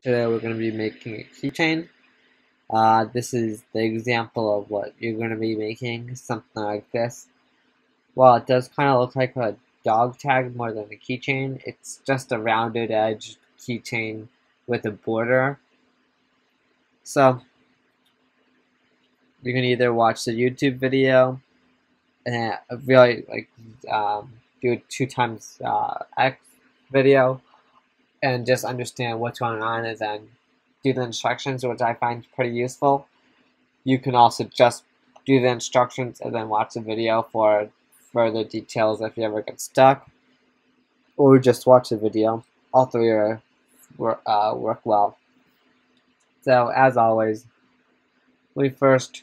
Today we're going to be making a keychain. Uh, this is the example of what you're going to be making, something like this. Well, it does kind of look like a dog tag more than a keychain. It's just a rounded edge keychain with a border. So, you can either watch the YouTube video and really like um, do it two times uh, X video and just understand what's going on and then do the instructions, which I find pretty useful. You can also just do the instructions and then watch the video for further details if you ever get stuck, or just watch the video. All three are uh, work well. So as always, we first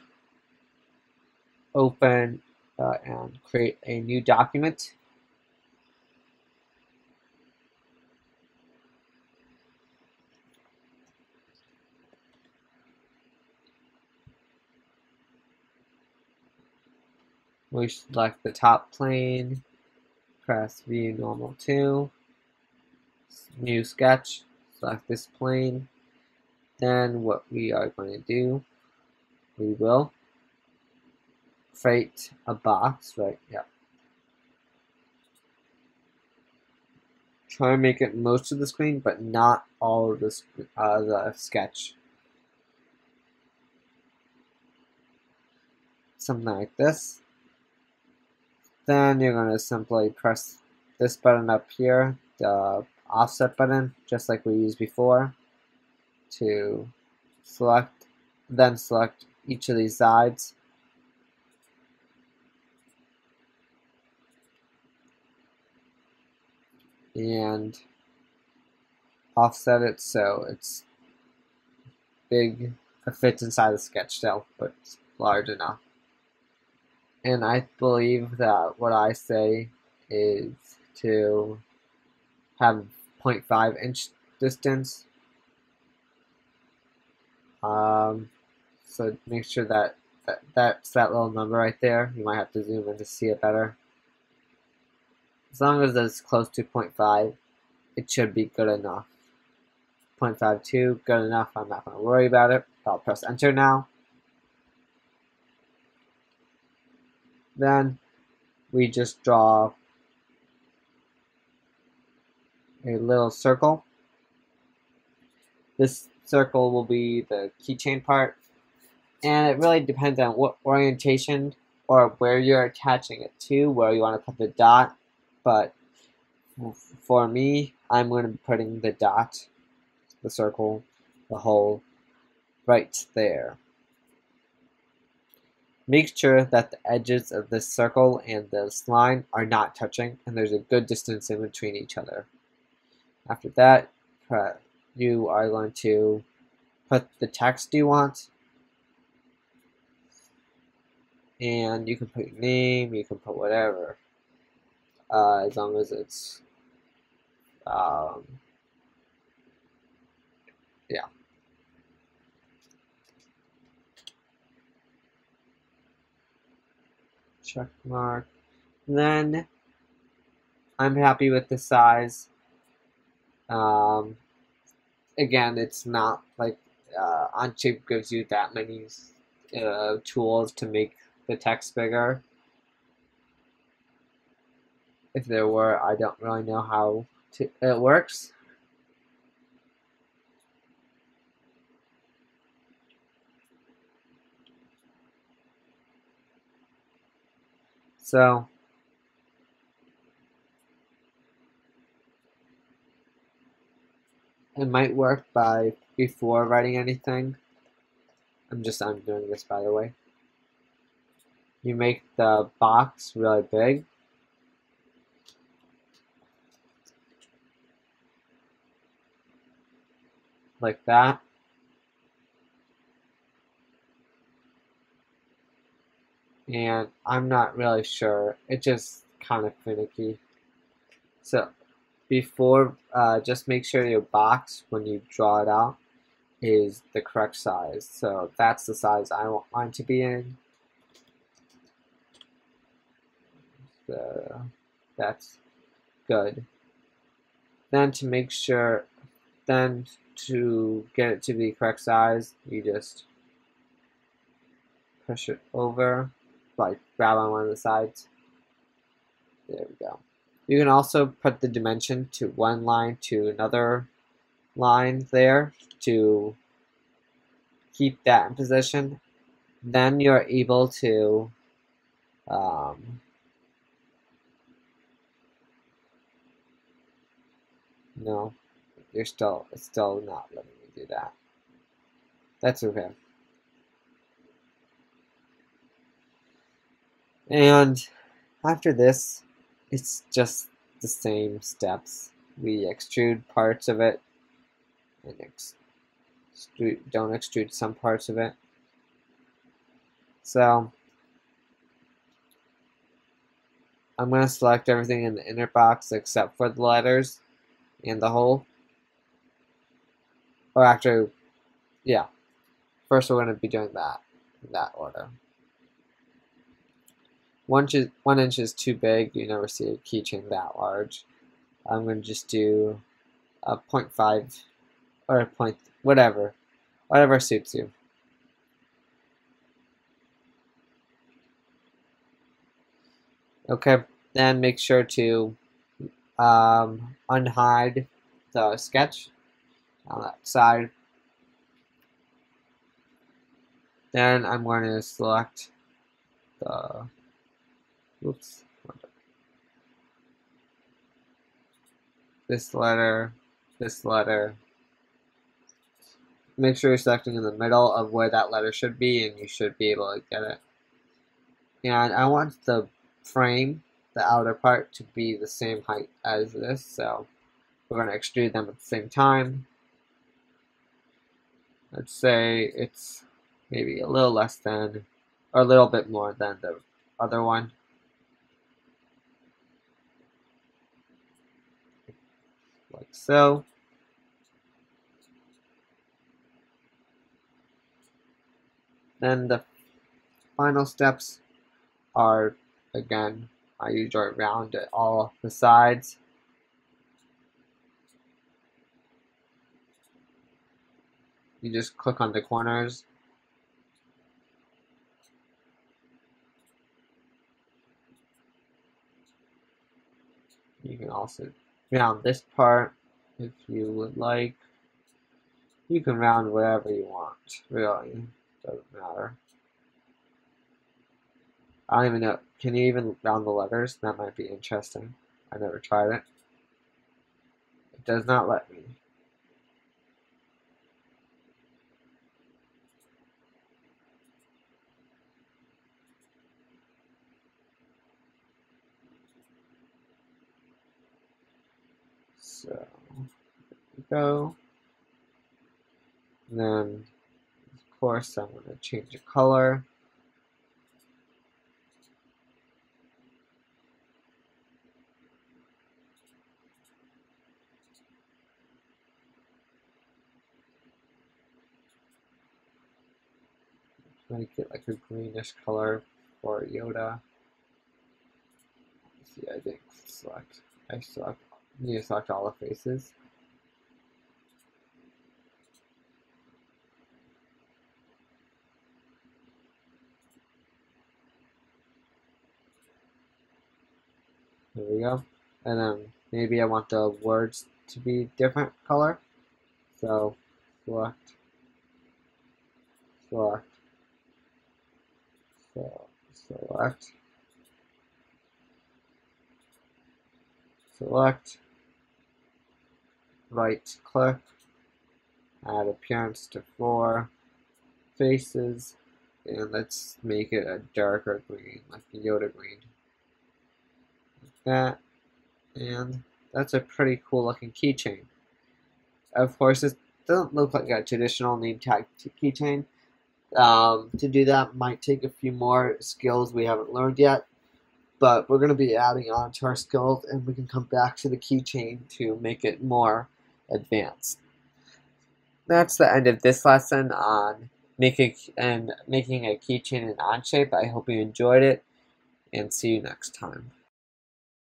open uh, and create a new document we select the top plane, press view normal to, new sketch, select this plane, then what we are going to do, we will create a box, right, yeah. Try to make it most of the screen, but not all of the, uh, the sketch. Something like this. Then you're going to simply press this button up here, the offset button, just like we used before, to select, then select each of these sides. And offset it so it's big, it fits inside the sketch still, but it's large enough and I believe that what I say is to have 0.5 inch distance. Um, so make sure that, that that's that little number right there. You might have to zoom in to see it better. As long as it's close to 0.5, it should be good enough. 0.52, good enough. I'm not going to worry about it. I'll press enter now. Then we just draw a little circle. This circle will be the keychain part and it really depends on what orientation or where you're attaching it to, where you want to put the dot. But for me, I'm going to be putting the dot, the circle, the hole, right there. Make sure that the edges of this circle and this line are not touching and there's a good distance in between each other. After that, you are going to put the text you want and you can put your name, you can put whatever, uh, as long as it's, um, yeah. Check mark. Then I'm happy with the size. Um, again, it's not like uh, Onshape gives you that many uh, tools to make the text bigger. If there were, I don't really know how to, it works. So it might work by before writing anything. I'm just undoing this by the way. You make the box really big. Like that. And I'm not really sure. It's just kind of finicky. So before, uh, just make sure your box, when you draw it out, is the correct size. So that's the size I want mine to be in. So that's good. Then to make sure, then to get it to the correct size, you just push it over, like grab on one of the sides. There we go. You can also put the dimension to one line to another line there to keep that in position. Then you're able to um, no, you're still it's still not letting me do that. That's okay. And after this, it's just the same steps. We extrude parts of it and extrude, don't extrude some parts of it. So I'm going to select everything in the inner box except for the letters and the hole. Or actually, yeah. First we're going to be doing that in that order. One inch, one inch is too big. You never see a keychain that large. I'm going to just do a 0.5 or a point, whatever. Whatever suits you. Okay, then make sure to um, unhide the sketch on that side. Then I'm going to select the Oops. This letter, this letter. Make sure you're selecting in the middle of where that letter should be and you should be able to get it. And I want the frame, the outer part, to be the same height as this, so we're going to extrude them at the same time. Let's say it's maybe a little less than, or a little bit more than the other one. Like so. Then the final steps are, again, I usually round it all the sides. You just click on the corners. You can also round this part if you would like. You can round whatever you want, really. Doesn't matter. I don't even know. Can you even round the letters? That might be interesting. I never tried it. It does not let me. So there we go. And then of course I'm going to change the color. Make get like a greenish color for Yoda. See, I think select I select you select all the faces. There we go. And then maybe I want the words to be different color. So select, select, so select, select, right click, add appearance to four faces, and let's make it a darker green, like Yoda green. That, and that's a pretty cool looking keychain. Of course, it doesn't look like a traditional name tag keychain. Um, to do that might take a few more skills we haven't learned yet, but we're going to be adding on to our skills and we can come back to the keychain to make it more advanced. That's the end of this lesson on making and making a keychain in Onshape. I hope you enjoyed it and see you next time.